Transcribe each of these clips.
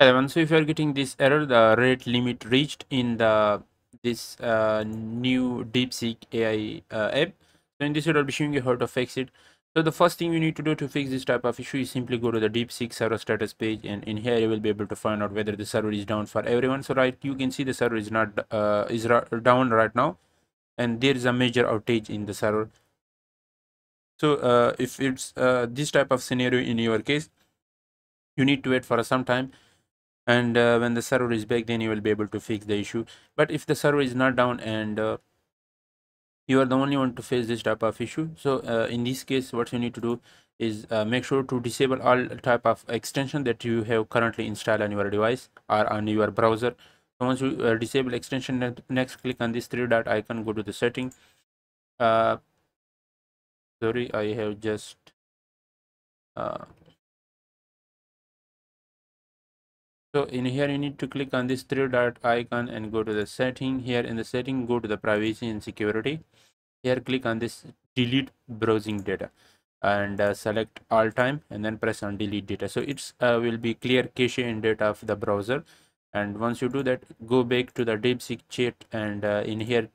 Eleven. So if you are getting this error, the rate limit reached in the this uh, new DeepSeek AI uh, app. So in this video, I'll be showing you how to fix it. So the first thing you need to do to fix this type of issue is simply go to the DeepSeek server status page, and in here you will be able to find out whether the server is down for everyone. So right, you can see the server is not uh, is down right now, and there is a major outage in the server. So uh, if it's uh, this type of scenario in your case, you need to wait for some time and uh, when the server is back then you will be able to fix the issue. But if the server is not down and uh, you are the only one to face this type of issue so uh, in this case what you need to do is uh, make sure to disable all type of extension that you have currently installed on your device or on your browser. So once you uh, disable extension next click on this three dot icon go to the setting. Uh, sorry i have just so in here you need to click on this three dot icon and go to the setting. Here in the setting go to the privacy and security. Here click on this delete browsing data and uh, select all time and then press on delete data. So it's uh, will be clear cache and data of the browser. And once you do that go back to the deepseek chat and uh, in here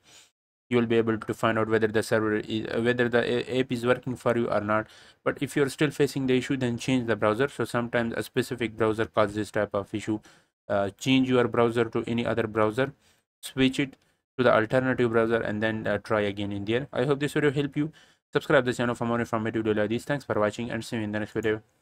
you will be able to find out whether the server is uh, whether the app is working for you or not. But if you're still facing the issue then change the browser. So sometimes a specific browser causes this type of issue. Uh, change your browser to any other browser. Switch it to the alternative browser and then uh, try again in there. I hope this video helped you. Subscribe the channel for more informative video like this. Thanks for watching and see you in the next video